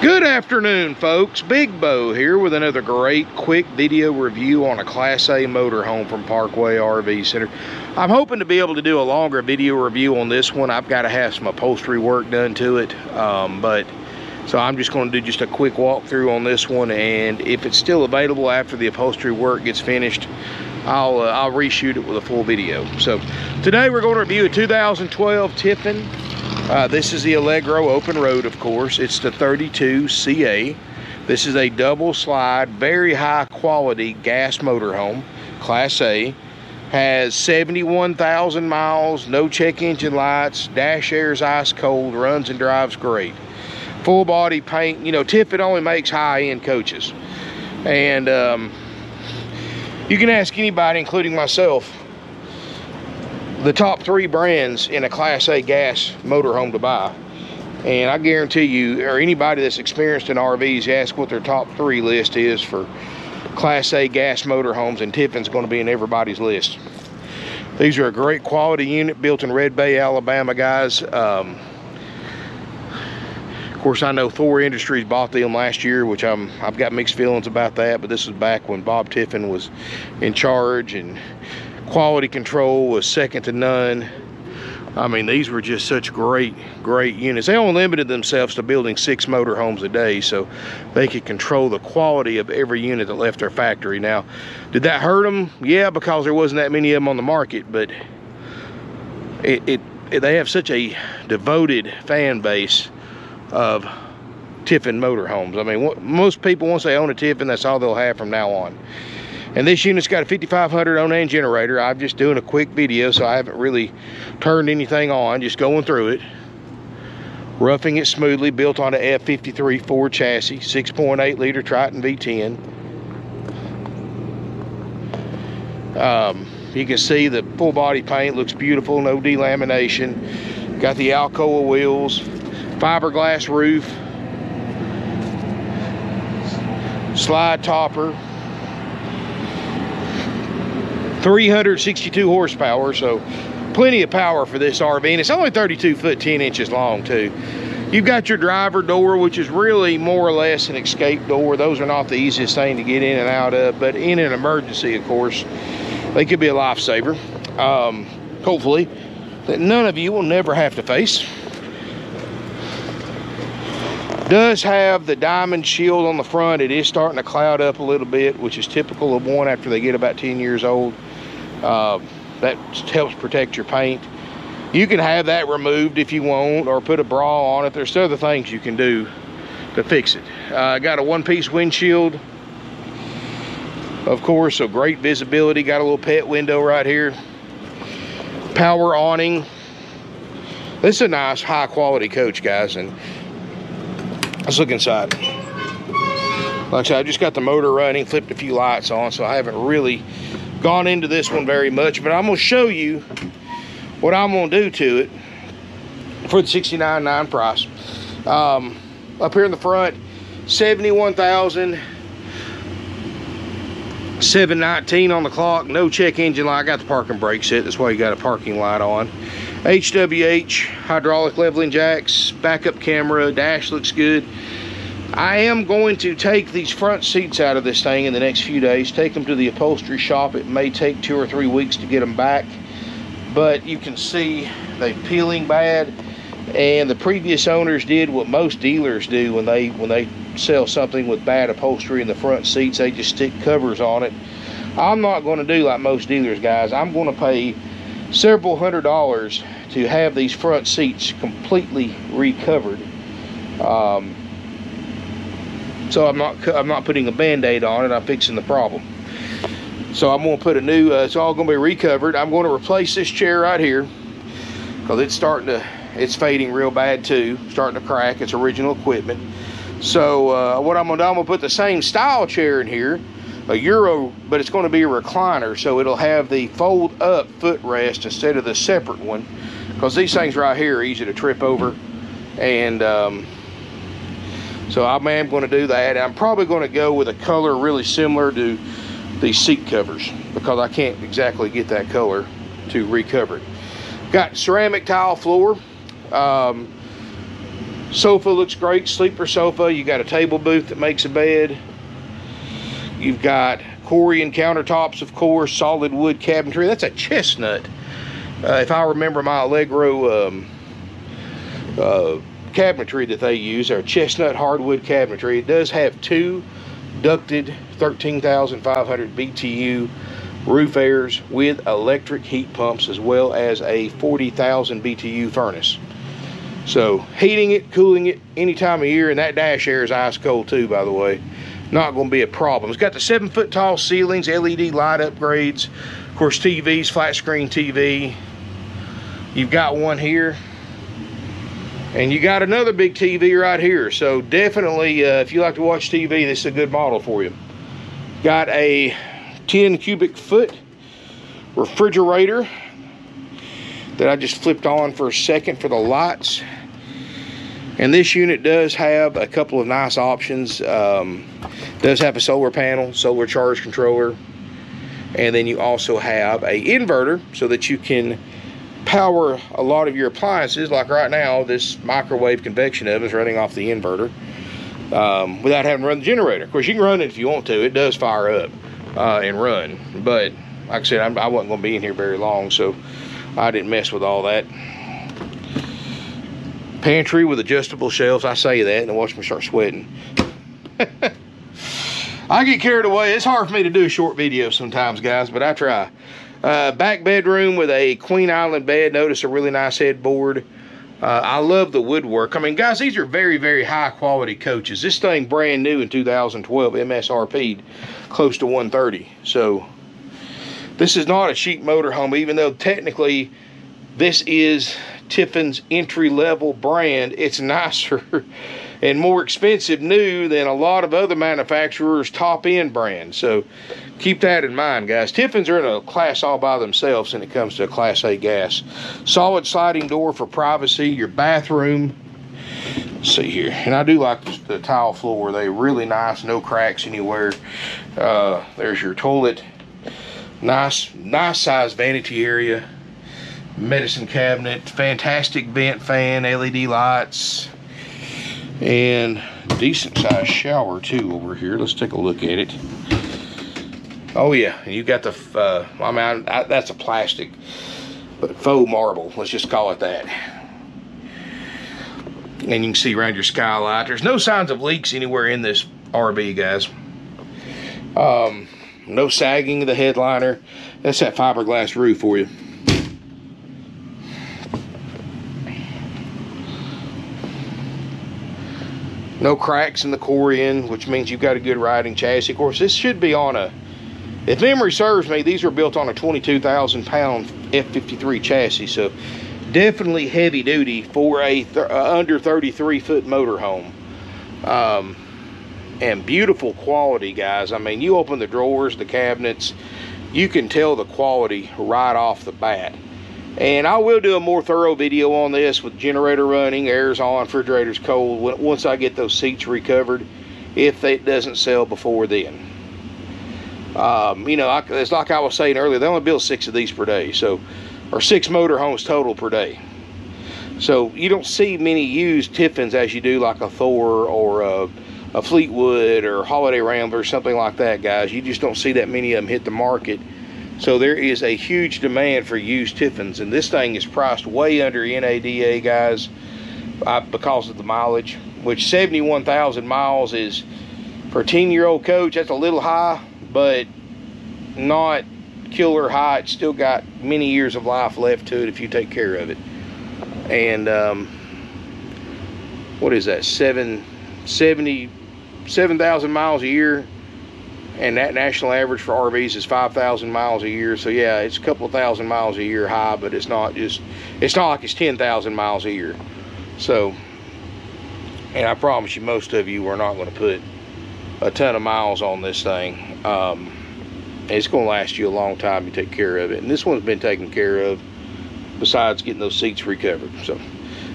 Good afternoon, folks. Big Bo here with another great quick video review on a Class A motorhome from Parkway RV Center. I'm hoping to be able to do a longer video review on this one. I've got to have some upholstery work done to it, um, but so I'm just going to do just a quick walkthrough on this one, and if it's still available after the upholstery work gets finished, I'll uh, I'll reshoot it with a full video. So today we're going to review a 2012 Tiffin uh, this is the Allegro open road, of course. It's the 32 CA. This is a double slide, very high quality gas motorhome, Class A. Has 71,000 miles, no check engine lights, dash air's ice cold, runs and drives great. Full body paint, you know, Tiffin only makes high end coaches. And um, you can ask anybody, including myself, the top three brands in a Class A gas motorhome to buy. And I guarantee you, or anybody that's experienced in RVs, ask what their top three list is for Class A gas motorhomes, and Tiffin's going to be in everybody's list. These are a great quality unit built in Red Bay, Alabama, guys. Um, of course, I know Thor Industries bought them last year, which I'm I've got mixed feelings about that. But this is back when Bob Tiffin was in charge, and quality control was second to none. I mean, these were just such great, great units. They only limited themselves to building six motorhomes a day, so they could control the quality of every unit that left their factory. Now, did that hurt them? Yeah, because there wasn't that many of them on the market, but it, it, it they have such a devoted fan base of Tiffin motorhomes. I mean, most people, once they own a Tiffin, that's all they'll have from now on. And this unit's got a 5500 Onan generator. I'm just doing a quick video, so I haven't really turned anything on, just going through it. Roughing it smoothly, built on a F53 Ford chassis, 6.8 liter Triton V10. Um, you can see the full body paint looks beautiful, no delamination. Got the Alcoa wheels, fiberglass roof, slide topper, 362 horsepower, so plenty of power for this RV. And it's only 32 foot 10 inches long too. You've got your driver door, which is really more or less an escape door. Those are not the easiest thing to get in and out of, but in an emergency, of course, they could be a lifesaver. Um, hopefully, that none of you will never have to face. Does have the diamond shield on the front. It is starting to cloud up a little bit, which is typical of one after they get about 10 years old. Uh, that helps protect your paint. You can have that removed if you want or put a bra on it. There's other things you can do to fix it. I uh, got a one-piece windshield. Of course, so great visibility. Got a little pet window right here. Power awning. This is a nice high quality coach, guys. And let's look inside. Like I said, I just got the motor running, flipped a few lights on, so I haven't really gone into this one very much, but I'm gonna show you what I'm gonna do to it for the 69.9 price. Um, up here in the front, 71,000. 719 on the clock, no check engine light. I got the parking brake set, that's why you got a parking light on. HWH, hydraulic leveling jacks, backup camera, dash looks good. I am going to take these front seats out of this thing in the next few days, take them to the upholstery shop. It may take two or three weeks to get them back, but you can see they're peeling bad. And the previous owners did what most dealers do when they when they sell something with bad upholstery in the front seats, they just stick covers on it. I'm not going to do like most dealers, guys. I'm going to pay several hundred dollars to have these front seats completely recovered. Um, so I'm not I'm not putting a band-aid on it, I'm fixing the problem. So I'm gonna put a new, uh, it's all gonna be recovered. I'm gonna replace this chair right here because it's starting to, it's fading real bad too, starting to crack, it's original equipment. So uh, what I'm gonna do, I'm gonna put the same style chair in here, a Euro, but it's gonna be a recliner, so it'll have the fold up footrest instead of the separate one, because these things right here are easy to trip over. And um, so I am going to do that. I'm probably going to go with a color really similar to these seat covers because I can't exactly get that color to recover it. Got ceramic tile floor. Um, Sofa looks great, sleeper sofa. You got a table booth that makes a bed. You've got Corian countertops, of course, solid wood cabinetry. That's a chestnut. Uh, if I remember my Allegro um, uh, cabinetry that they use, are chestnut hardwood cabinetry. It does have two ducted 13,500 BTU roof airs with electric heat pumps as well as a 40,000 BTU furnace. So heating it, cooling it any time of year, and that dash air is ice cold too, by the way. Not going to be a problem. It's got the seven foot tall ceilings, LED light upgrades, of course TVs, flat screen TV. You've got one here, and you got another big TV right here. So definitely, uh, if you like to watch TV, this is a good model for you. Got a 10 cubic foot refrigerator that I just flipped on for a second for the lights. And this unit does have a couple of nice options. Um, does have a solar panel, solar charge controller, and then you also have a inverter so that you can power a lot of your appliances. Like right now, this microwave convection oven is running off the inverter um, without having to run the generator. Of course, you can run it if you want to. It does fire up uh, and run. But like I said, I'm, I was not going to be in here very long, so I didn't mess with all that. Pantry with adjustable shelves. I say that and watch me start sweating. I get carried away. It's hard for me to do short video sometimes, guys, but I try. Uh, back bedroom with a Queen Island bed. Notice a really nice headboard. Uh, I love the woodwork. I mean, guys, these are very, very high quality coaches. This thing brand new in 2012, MSRP, close to 130. So this is not a cheap motorhome, even though technically this is Tiffin's entry level brand. It's nicer and more expensive new than a lot of other manufacturers' top end brands. So keep that in mind, guys. Tiffins are in a class all by themselves when it comes to a Class A gas. Solid sliding door for privacy. Your bathroom. Let's see here, and I do like the, tile floor. They really nice, no cracks anywhere. Uh, there's your toilet. Nice, nice size vanity area. Medicine cabinet, fantastic vent fan, LED lights and decent sized shower too over here. Let's take a look at it. Oh yeah, you got the, uh, I mean, I, that's a plastic, but faux marble, let's just call it that. And you can see around your skylight, there's no signs of leaks anywhere in this RV, guys. Um, no sagging of the headliner. That's that fiberglass roof for you. No cracks in the core Corian, which means you've got a good riding chassis. Of course, this should be on a, if memory serves me, these were built on a 22,000 pound F53 chassis. So definitely heavy duty for a th uh, under 33 foot motorhome. Um, and beautiful quality, guys. I mean, you open the drawers, the cabinets, you can tell the quality right off the bat. And I will do a more thorough video on this with generator running, air's on, refrigerator's cold, once I get those seats recovered, if it doesn't sell before then. Um, you know, it's like I was saying earlier, they only build six of these per day, so, or six motorhomes total per day. So you don't see many used Tiffins as you do like a Thor or a, a Fleetwood or Holiday Rambler or something like that, guys. You just don't see that many of them hit the market so there is a huge demand for used Tiffins, and this thing is priced way under NADA, guys, uh, because of the mileage, which 71,000 miles is, for a 10-year-old coach, that's a little high, but not killer high. It's still got many years of life left to it if you take care of it. And, um, what is that, Seven, 70, 7,000 miles a year and that national average for RVs is 5,000 miles a year. So yeah, it's a couple thousand miles a year high, but it's not just, it's not like it's 10,000 miles a year. So, and I promise you, most of you are not going to put a ton of miles on this thing. Um, it's going to last you a long time you take care of it. And this one's been taken care of besides getting those seats recovered. So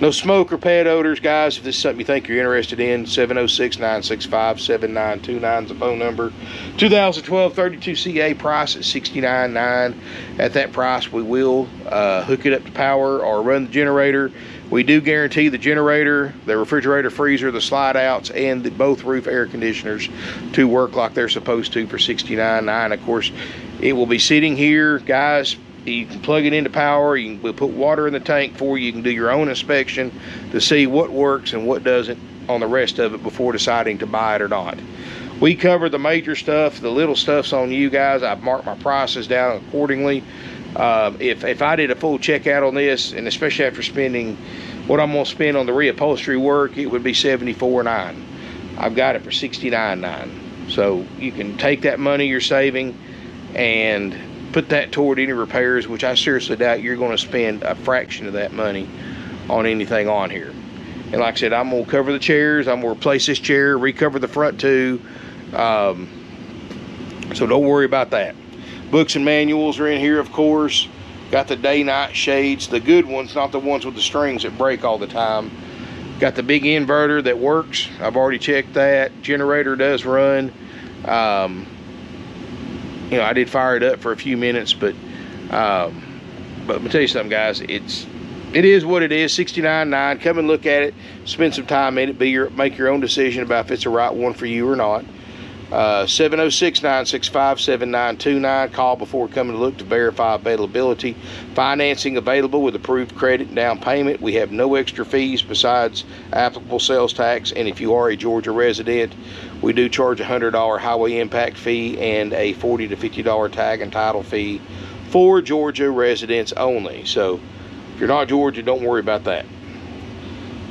No smoke or pet odors, guys. If this is something you think you're interested in, 706-965-7929 is the phone number. 2012 32CA price at $69.9. At that price, we will uh, hook it up to power or run the generator. We do guarantee the generator, the refrigerator, freezer, the slide outs, and the, both roof air conditioners to work like they're supposed to for $69.9. Of course, it will be sitting here, guys, you can plug it into power. You can we'll put water in the tank for you. You can do your own inspection to see what works and what doesn't on the rest of it before deciding to buy it or not. We cover the major stuff the little stuff's on you guys. I've marked my prices down accordingly. Uh, if, if i did a full checkout on this and especially after spending what i'm going to spend on the reupholstery work it would be 74.9 i've got it for 69.9 so you can take that money you're saving and put that toward any repairs, which I seriously doubt you're going to spend a fraction of that money on anything on here. And like I said, I'm going to cover the chairs. I'm going to replace this chair, recover the front two. Um, so don't worry about that. Books and manuals are in here, of course. Got the day-night shades, the good ones, not the ones with the strings that break all the time. Got the big inverter that works. I've already checked that. Generator does run. Um, you know, I did fire it up for a few minutes, but um, but let me tell you something, guys. It's it is what it is. 69.9. Come and look at it. Spend some time in it. Be your make your own decision about if it's the right one for you or not. Uh, 706-965-7929. Call before coming to look to verify availability. Financing available with approved credit down payment. We have no extra fees besides applicable sales tax. And if you are a Georgia resident, we do charge a $100 highway impact fee and a 40 to $50 tag and title fee for Georgia residents only. So if you're not Georgia, don't worry about that.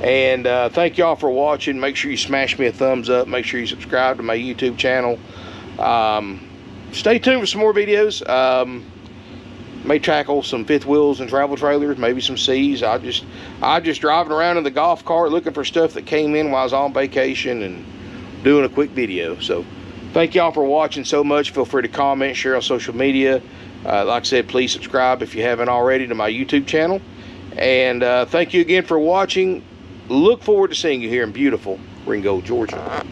And uh, thank y'all for watching. Make sure you smash me a thumbs up. Make sure you subscribe to my YouTube channel. Um, stay tuned for some more videos. Um, may tackle some fifth wheels and travel trailers, maybe some C's. I just I just driving around in the golf cart looking for stuff that came in while I was on vacation and doing a quick video. So thank y'all for watching so much. Feel free to comment, share on social media. Uh, like I said, please subscribe if you haven't already to my YouTube channel. And uh, thank you again for watching. Look forward to seeing you here in beautiful Ringgold, Georgia.